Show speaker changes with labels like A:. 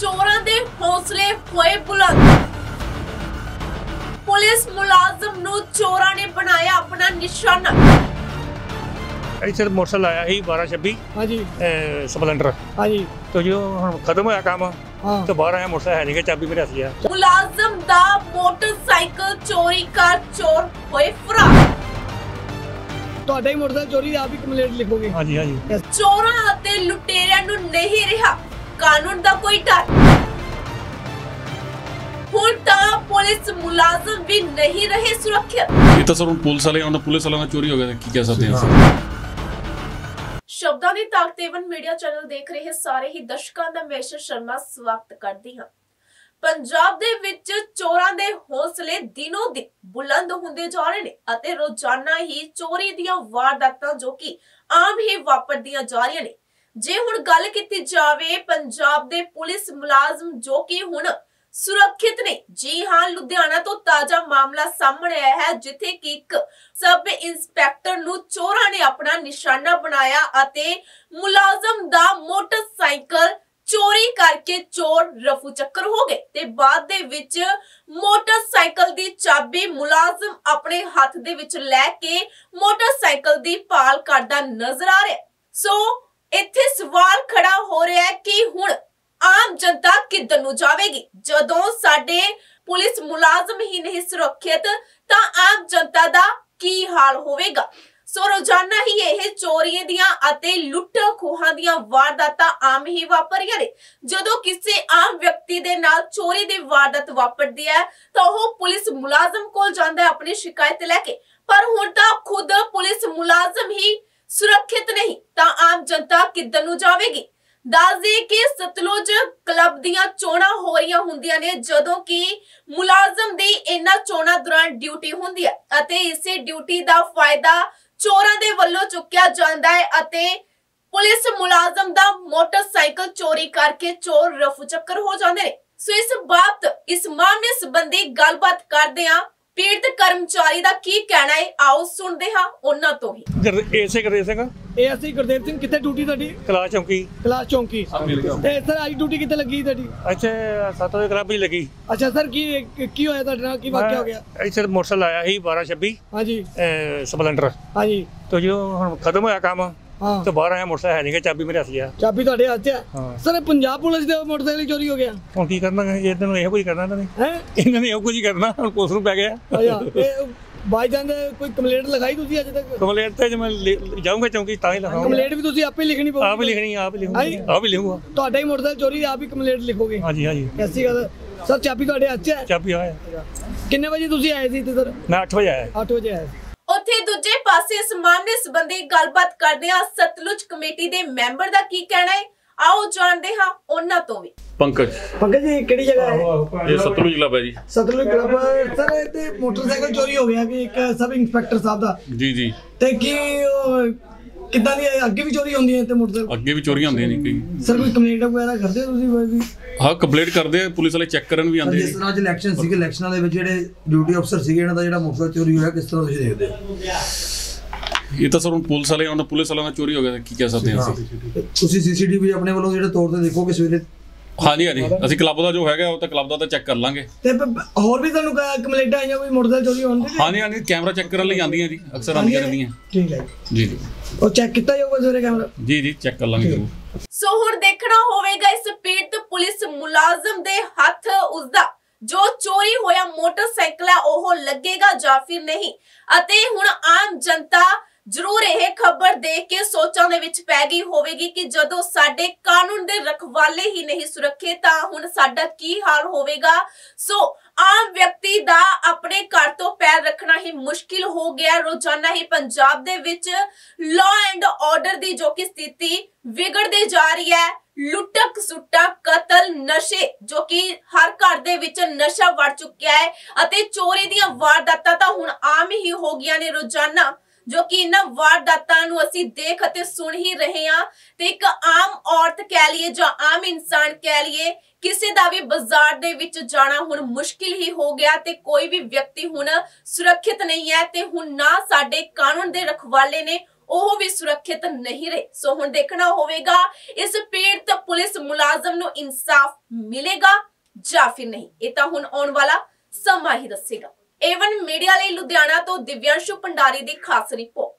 A: ਚੋਰਾਂ ਦੇ ਹੌਸਲੇ ਹੋਏ ਬੁਲੰਦ। ਪੁਲਿਸ ਮੁਲਾਜ਼ਮ ਨੂੰ ਚੋਰਾਂ ਨੇ ਬਣਾਇਆ ਆਪਣਾ ਨਿਸ਼ਾਨਾ।
B: ਇੱਥੇ ਮੋਟਰਸਾਈਕਲ ਆਇਆ ਸੀ 1226
C: ਹਾਂਜੀ।
B: ਸਪਲੈਂਡਰ।
C: ਹਾਂਜੀ।
B: ਤੇ ਜੋ ਹੁਣ ਖਤਮ ਹੋਇਆ ਕੰਮ ਤੇ ਬਾਹਰ ਆਇਆ ਮੋਟਰਸਾਈਕਲ ਹੈ ਨਹੀਂ ਕਿ ਚਾਬੀ ਮੇਰੇ ਹੱਥ 'ਚ ਆ।
A: ਮੁਲਾਜ਼ਮ ਦਾ ਮੋਟਰਸਾਈਕਲ ਚੋਰੀ ਕਰ ਚੋਰ ਹੋਏ ਫਰਾਰ।
C: ਤੁਹਾਡਾ ਹੀ ਮੋਟਰਸਾਈਕਲ ਚੋਰੀ ਦੀ ਆਪ ਹੀ ਕੰਪਲੇਂਟ ਲਿਖੋਗੇ।
B: ਹਾਂਜੀ ਹਾਂਜੀ।
A: ਚੋਰਾਂ ਅਤੇ ਲੁਟੇਰਿਆਂ ਨੂੰ ਨਹੀਂ ਰਿਹਾ। ਕਾਨੂੰਨ ਦਾ ਕੋਈ ਡਰ ਹੁਣ ਤਾਂ ਪੁਲਿਸ ਮੁਲਾਜ਼ਮ ਵੀ ਨਹੀਂ ਰਹੇ ਸੁਰੱਖਿਅਤ।
D: ਇਹ ਤਾਂ ਸਰ ਹੁਣ ਪੁਲਿਸ ਵਾਲੇ ਉਹਨਾਂ ਪੁਲਿਸ ਵਾਲਿਆਂ ਦਾ ਚੋਰੀ ਹੋ ਗਿਆ ਕੀ ਕਹਿ ਸਕਦੇ ਹਾਂ।
A: ਸ਼ਬਦਾਂ ਦੀ ਤਾਕਤਵਰ ਮੀਡੀਆ ਚੈਨਲ ਦੇਖ ਰਹੇ ਸਾਰੇ ਹੀ ਦਰਸ਼ਕਾਂ ਦਾ ਮੈਂ ਸ਼ਰਮਾ ਸਵਾਗਤ ਕਰਦੀ ਹਾਂ। ਪੰਜਾਬ ਦੇ ਵਿੱਚ ਚੋਰਾਂ ਦੇ ਹੌਸਲੇ ਦਿਨੋ ਦਿਨ ਬੁਲੰਦ ਹੁੰਦੇ ਜਾ ਰਹੇ ਨੇ ਅਤੇ ਰੋਜ਼ਾਨਾ ਹੀ ਚੋਰੀ ਦੀਆਂ ਵਾਰਦਾਤਾਂ ਜੋ ਕਿ ਆਮ ਹੀ ਵਾਪਰਦੀਆਂ ਜਾ ਰਹੀਆਂ ਨੇ। ਜੇ ਹੁਣ ਗੱਲ ਕੀਤੀ ਜਾਵੇ ਪੰਜਾਬ ਦੇ ਪੁਲਿਸ ਮੁਲਾਜ਼ਮ ਜੋ ਕਿ ਹੁਣ ਸੁਰੱਖਿਅਤ ਨੇ, ਜੀ ਹਾਂ, ਲੁਧਿਆਣਾ ਤੋਂ ਤਾਜ਼ਾ ਮਾਮਲਾ ਸਾਹਮਣੇ ਆਇਆ ਹੈ, ਜਿੱਥੇ ਕਿ ਇੱਕ ਸਬ ਇੰਸਪੈਕਟਰ ਨੂੰ ਚੋਰਾਂ ਨੇ ਆਪਣਾ ਨਿਸ਼ਾਨਾ ਬਣਾਇਆ ਅਤੇ ਮੁਲਾਜ਼ਮ ਦਾ ਮੋਟਰਸਾਈਕਲ ਚੋਰੀ ਕਰਕੇ ਚੋਰ ਰਫੂ ਚੱਕਰ ਹੋ ਗਏ ਤੇ ਬਾਅਦ ਦੇ ਵਿੱਚ ਮੋਟਰਸਾਈਕਲ ਦੀ ਚਾਬੀ ਮੁਲਾਜ਼ਮ ਆਪਣੇ ਹੱਥ ਦੇ ਵਿੱਚ ਲੈ ਕੇ ਮੋਟਰਸਾਈਕਲ ਦੀ ਭਾਲ ਕਰਦਾ ਨਜ਼ਰ ਆ ਰਿਹਾ। ਸੋ ਇੱਥੇ ਸਵਾਲ ਖੜਾ ਹੋ ਰਿਹਾ ਹੈ ਕਿ ਹੁਣ ਆਮ ਜਨਤਾ ਕਿੱਧਰ ਨੂੰ ਜਾਵੇਗੀ? ਜਦੋਂ ਸਾਡੇ ਪੁਲਿਸ ਮੁਲਾਜ਼ਮ ਹੀ ਨਹੀਂ ਸੁਰੱਖਿਅਤ, ਤਾਂ ਆਮ ਜਨਤਾ ਦਾ ਕੀ ਹਾਲ ਹੋਵੇਗਾ? ਸੋ ਰੋਜ਼ਾਨਾ ਹੀ ਇਹ ਚੋਰੀਆਂ ਦੀਆਂ ਅਤੇ ਲੁੱਟ ਖੋਹਾਂ ਦੀਆਂ ਵਾਰਦਾਤਾਂ ਆਮ ਹੀ ਵਾਪਰੀਆਂ ਨੇ। ਜਦੋਂ ਕਿਸੇ ਆਮ ਵਿਅਕਤੀ ਦੇ ਨਾਲ ਚੋਰੀ ਦੀ ਵਾਰਦਾਤ ਵਾਪਰਦੀ ਹੈ, ਤਾਂ ਉਹ ਪੁਲਿਸ ਮੁਲਾਜ਼ਮ ਕੋਲ ਜਾਂਦਾ ਹੈ ਆਪਣੀ ਸ਼ਿਕਾਇਤ ਲੈ ਕੇ। ਪਰ ਹੁਣ ਤਾਂ ਖੁਦ ਪੁਲਿਸ ਮੁਲਾਜ਼ਮ ਹੀ ਸੁਰੱਖਿਅਤ ਨਹੀਂ, ਤਾਂ ਕਿੱਧਰ ਨੂੰ ਜਾਵੇਗੀ? ਦੱਸ ਦਈਏ ਕਿ ਸਤਲੁਜ ਕਲੱਬ ਦੀਆਂ ਚੋਣਾਂ ਹੋ ਰਹੀਆਂ ਹੁੰਦੀਆਂ ਨੇ, ਜਦੋਂ ਕਿ ਮੁਲਾਜ਼ਮ ਦੀ ਇਹਨਾਂ ਚੋਣਾਂ ਦੌਰਾਨ ਡਿਊਟੀ ਹੁੰਦੀ ਹੈ ਅਤੇ ਇਸੇ ਡਿਊਟੀ ਦਾ ਫਾਇਦਾ ਚੋਰਾਂ ਦੇ ਵੱਲੋਂ ਚੁੱਕਿਆ ਜਾਂਦਾ ਹੈ ਅਤੇ ਪੁਲਿਸ ਮੁਲਾਜ਼ਮ ਦਾ ਮੋਟਰਸਾਈਕਲ ਚੋਰੀ ਕਰਕੇ ਚੋਰ ਰਫੂ ਚੱਕਰ ਹੋ ਜਾਂਦੇ ਨੇ। ਸੋ ਇਸ ਬਾਬਤ, ਇਸ ਮਾਮਲੇ ਸੰਬੰਧੀ ਗੱਲਬਾਤ ਕਰਦੇ ਹਾਂ ਪੀੜਤ ਕਰਮਚਾਰੀ ਦਾ ਕੀ ਕਹਿਣਾ ਹੈ? ਆਓ ਸੁਣਦੇ ਹਾਂ ਉਹਨਾਂ ਤੋਂ ਹੀ।
B: ਗੁਰ- ਇਸੇ ਗੁਰਦੇਵ ਸਿੰਘ?
C: ਇਹ ਅਸੀਂ ਗੁਰਦੇਵ ਸਿੰਘ ਕਿੱਥੇ ਡਿਊਟੀ ਤੁਹਾਡੀ?
B: ਕਲਾ ਚੌਂਕੀ।
C: ਕਲਾਸ ਚੌਂਕੀ। ਤੇ ਸਰ ਅੱਜ ਡਿਊਟੀ ਕਿੱਥੇ ਲੱਗੀ ਤੁਹਾਡੀ?
B: ਇੱਥੇ 7 ਵਜੇ ਕਲੱਬ ਲੱਗੀ।
C: ਅੱਛਾ ਸਰ ਕੀ ਕੀ ਹੋਇਆ ਤੁਹਾਡੇ ਨਾਲ? ਕੀ ਵਾਕਿਆ ਹੋ ਗਿਆ?
B: ਇੱਥੇ ਮੋਟਰਸਾਈਕਲ ਆਇਆ ਸੀ 1226
C: ਹਾਂਜੀ।
B: ਸਪਲੈਂਡਰ।
C: ਹਾਂਜੀ।
B: ਤੇ ਜੋ ਹੁਣ ਖਤਮ ਹੋਇਆ ਕੰਮ
C: ਹਾਂ।
B: ਤੇ ਬਾਹਰ ਆਇਆ ਮੋਟਰਸਾਈਕਲ ਹੈ ਨਹੀਂ ਕਿ ਚਾਬੀ ਮੇਰੇ ਹੱਥ 'ਚ ਆ।
C: ਚਾਬੀ ਤੁਹਾਡੇ ਹੱਥ 'ਚ ਹਾਂ। ਸਰ ਇਹ ਪੰਜਾਬ ਪੁਲਿਸ ਦੇ ਮੋਟਰਸਾਈਕਲ ਹੀ ਚੋਰੀ ਹੋ ਗਿਆ।
B: ਹੁਣ ਕੀ ਕਰਨਾ ਇਹਨਾਂ ਨੂੰ ਇਹੋ ਕੁਝ ਕਰਨਾ ਇਹਨਾਂ ਨੇ।
C: ਹੈ?
B: ਇਹਨਾਂ ਨੇ ਇਹੋ ਕੁਝ ਹੀ ਕਰਨਾ ਹੁਣ ਪੁਲਿਸ ਨੂੰ ਪੈ ਗਿਆ।
C: ਅੱਛਾ ਇਹ ਬਾਈ ਜਾਂਦੇ ਕੋਈ ਕੰਪਲੇਂਟ ਲਿਖਾਈ ਤੁਸੀਂ ਅੱਜ ਤੱਕ?
B: ਕੰਪਲੇਂਟ ਤੇ ਜੇ ਮੈਂ ਲਿ- ਜਾਊਂਗਾ ਚੌਂਕੀ ਤਾਂ ਹੀ ਲਿਖਾਉਂਗਾ
C: ਕੰਪਲੇਂਟ ਵੀ ਤੁਸੀਂ ਆਪੇ ਲਿਖਣੀ ਪਊਗੀ।
B: ਆਪ ਹੀ ਲਿਖਣੀ ਆਪ ਹੀ ਲਿਖੂੰਗਾ। ਆਪ ਹੀ ਲਿਖੂੰਗਾ।
C: ਤੁਹਾਡਾ ਹੀ ਮੋਟਰਸਾਈਕਲ ਚੋਰੀ ਦੀ ਆਪ ਹੀ ਕੰਪਲੇਂਟ ਲਿਖੋਗੇ।
B: ਹਾਂਜੀ ਹਾਂਜੀ।
C: ਐਸੀ ਗੱਲ ਸਰ ਚਾਬੀ ਤੁਹਾਡੇ ਹੱਥ 'ਚ ਹੈ
B: ਚਾਬੀ ਆਇਆ।
C: ਕਿੰਨੇ ਵਜੇ ਤੁਸੀਂ ਆਏ ਸੀ ਇੱਥੇ ਸਰ?
B: ਮੈਂ 8 ਵਜੇ ਆਇਆ।
C: 8 ਵਜੇ ਆਏ ਸੀ।
A: ਦੂਜੇ ਪਾਸੇ ਇਸ ਮਾਮਲੇ ਸੰਬੰਧੀ ਗੱਲਬਾਤ ਕਰਦੇ ਹਾਂ। ਸਤਲੁਜ ਕਮੇਟੀ ਦੇ ਮੈਂਬਰ ਦਾ ਕੀ ਕਹਿਣਾ ਹੈ? ਆਓ ਜਾਣਦੇ ਹਾਂ ਉਹਨਾਂ ਤੋਂ ਵੀ।
D: ਪੰਕਜ।
C: ਪੰਕਜ ਜੀ ਕਿਹੜੀ ਜਗ੍ਹਾ ਹੈ?
D: ਇਹ ਸਤਲੁਜ ਕਲੱਬ ਹੈ ਜੀ।
C: ਸਤਲੁਜ ਕਲੱਬ ਸਰ ਇੱਥੇ ਮੋਟਰਸਾਈਕਲ ਚੋਰੀ ਹੋ ਗਿਆ ਕਿ ਇੱਕ ਸਬ ਇੰਸਪੈਕਟਰ ਸਾਹਿਬ ਦਾ।
D: ਜੀ ਜੀ।
C: ਤੇ ਕੀ ਉਹ ਕਿੱਦਾਂ ਦੀ ਅੱਗੇ ਵੀ ਚੋਰੀ ਹੁੰਦੀ ਹੈ ਇੱਥੇ ਮੋਟਰਸਾਈਕਲ?
D: ਅੱਗੇ ਵੀ ਚੋਰੀਆਂ ਹੁੰਦੀਆਂ ਨੇ ਕਈ।
C: ਸਰ ਕੋਈ ਕੰਪਲੇਂਟ ਵਗੈਰਾ ਕਰਦੇ ਹੋ ਤੁਸੀਂ ਵੀ?
D: ਹਾਂ ਕੰਪਲੀਟ ਕਰਦੇ ਆ ਪੁਲਿਸ ਵਾਲੇ ਚੈੱਕ ਕਰਨ ਵੀ ਆਉਂਦੇ
E: ਜਿਸ ਤਰ੍ਹਾਂ ਅੱਜ ਇਲੈਕਸ਼ਨ ਸੀਗੇ ਇਲੈਕਸ਼ਨਾਂ ਦੇ ਵਿੱਚ ਜਿਹੜੇ ਡਿਊਟੀ ਅਫਸਰ ਸੀਗੇ ਇਹਨਾਂ ਦਾ ਜਿਹੜਾ ਮੋਟਰਸਾਈਕਲ ਚੋਰੀ ਹੋਇਆ ਕਿਸ ਤਰ੍ਹਾਂ ਤੁਸੀਂ ਦੇਖਦੇ ਹੋ?
D: ਇਹ ਤਾਂ ਸਰ ਹੁਣ ਪੁਲਿਸ ਵਾਲੇ ਉਹਨਾਂ ਪੁਲਿਸ ਵਾਲਿਆਂ ਦਾ ਚੋਰੀ ਹੋ ਗਿਆ ਤਾਂ ਕੀ ਕਹਿ ਸਕਦੇ ਹਾਂ ਅਸੀਂ?
E: ਤੁਸੀਂ ਸੀਸੀਟੀਵੀ ਆਪਣੇ ਵੱਲੋਂ ਜਿਹੜੇ ਤੌਰ ਤੇ ਦੇਖੋ ਕਿ ਸਵੇਰੇ
D: ਹਾਂਜੀ ਹਾਂਜੀ। ਅਸੀਂ ਕਲੱਬ ਦਾ ਜੋ ਹੈਗਾ ਉਹ ਤਾਂ ਕਲੱਬ ਦਾ ਤਾਂ ਚੈੱਕ ਕਰ ਲਾਂਗੇ।
C: ਤੇ ਹੋਰ ਵੀ ਤੁਹਾਨੂੰ ਕੰਪਲੇਂਟਾਂ ਆਈਆਂ ਕੋਈ ਮੋਟਰਸਾਈਕਲ ਚੋਰੀ ਹੋਣ ਦੀ
D: ਹਾਂਜੀ ਹਾਂਜੀ ਕੈਮਰਾ ਚੈੱਕ ਕਰਨ ਲਈ ਆਉਂਦੀਆਂ ਜੀ ਅਕਸਰ ਆਉਂਦੀਆਂ ਰਹਿੰਦੀਆਂ।
C: ਠੀਕ ਹੈ ਜੀ।
D: ਜੀ ਜੀ।
C: ਉਹ ਚੈੱਕ ਕੀਤਾ ਜਾਊਗਾ ਸਵੇਰੇ ਕੈਮਰਾ
D: ਜੀ ਜੀ ਚੈੱਕ ਕਰ ਲਾਂਗੇ ਜ਼ਰੂਰ।
A: ਸੋ ਹੁਣ ਦੇਖਣਾ ਹੋਵੇਗਾ ਇਸ ਪੀੜਤ ਪੁਲਿਸ ਮੁਲਾਜ਼ਮ ਦੇ ਹੱਥ ਉਸਦਾ। ਜੋ ਚੋਰੀ ਹੋਇਆ ਮੋਟਰਸਾਈਕਲ ਹੈ ਉਹ ਲੱਗੇਗਾ ਜਾਂ ਫਿਰ ਨਹੀਂ। ਅਤੇ ਹੁਣ ਆਮ ਜਨਤਾ ਜ਼ਰੂਰ ਇਹ ਖਬਰ ਦੇਖ ਕੇ ਸੋਚਾਂ ਦੇ ਵਿੱਚ ਪੈ ਗਈ ਹੋਵੇਗੀ ਕਿ ਜਦੋਂ ਸਾਡੇ ਕਾਨੂੰਨ ਦੇ ਰਖਵਾਲੇ ਹੀ ਨਹੀਂ ਸੁਰੱਖੇ, ਤਾਂ ਹੁਣ ਸਾਡਾ ਕੀ ਹਾਲ ਹੋਵੇਗਾ? ਸੋ ਆਮ ਵਿਅਕਤੀ ਦਾ ਆਪਣੇ ਘਰ ਤੋਂ ਪੈਰ ਰੱਖਣਾ ਹੀ ਮੁਸ਼ਕਿਲ ਹੋ ਗਿਆ। ਰੋਜ਼ਾਨਾ ਹੀ ਪੰਜਾਬ ਦੇ ਵਿੱਚ ਲਾਅ ਐਂਡ ਆਰਡਰ ਦੀ ਜੋ ਕਿ ਸਥਿਤੀ ਵਿਗੜਦੀ ਜਾ ਰਹੀ ਹੈ, ਲੁੱਟਕ ਸੁੱਟਾ, ਕਤਲ, ਨਸ਼ੇ, ਜੋ ਕਿ ਹਰ ਘਰ ਦੇ ਵਿੱਚ ਨਸ਼ਾ ਵੜ ਚੁੱਕਿਆ ਹੈ ਅਤੇ ਚੋਰੀ ਦੀਆਂ ਵਾਰਦਾਤਾਂ ਤਾਂ ਹੁਣ ਆਮ ਹੀ ਹੋ ਗਈਆਂ ਨੇ ਰੋਜ਼ਾਨਾ। ਜੋ ਕਿ ਇਹਨਾਂ ਵਾਰਦਾਤਾਂ ਨੂੰ ਅਸੀਂ ਦੇਖ ਅਤੇ ਸੁਣ ਹੀ ਰਹੇ ਹਾਂ ਤੇ ਇੱਕ ਆਮ ਔਰਤ ਕਹਿ ਲਈਏ ਜਾਂ ਆਮ ਇਨਸਾਨ ਕਹਿ ਲਈਏ, ਕਿਸੇ ਦਾ ਵੀ ਬਾਜ਼ਾਰ ਦੇ ਵਿੱਚ ਜਾਣਾ ਹੁਣ ਮੁਸ਼ਕਿਲ ਹੀ ਹੋ ਗਿਆ ਤੇ ਕੋਈ ਵੀ ਵਿਅਕਤੀ ਹੁਣ ਸੁਰੱਖਿਅਤ ਨਹੀਂ ਹੈ ਤੇ ਹੁਣ ਨਾ ਸਾਡੇ ਕਾਨੂੰਨ ਦੇ ਰਖਵਾਲੇ ਨੇ, ਉਹ ਵੀ ਸੁਰੱਖਿਅਤ ਨਹੀਂ ਰਹੇ। ਸੋ ਹੁਣ ਦੇਖਣਾ ਹੋਵੇਗਾ, ਇਸ ਪੀੜਤ ਪੁਲਿਸ ਮੁਲਾਜ਼ਮ ਨੂੰ ਇਨਸਾਫ ਮਿਲੇਗਾ ਜਾਂ ਫਿਰ ਨਹੀਂ। ਇਹ ਤਾਂ ਹੁਣ ਆਉਣ ਵਾਲਾ ਸਮਾਂ ਹੀ ਦੱਸੇਗਾ। ਏਵਨ ਮੀਡੀਆ ਲਈ ਲੁਧਿਆਣਾ ਤੋਂ ਦਿਵਿਆਂਸ਼ੂ ਭੰਡਾਰੀ ਦੀ ਖਾਸ ਰਿਪੋਰਟ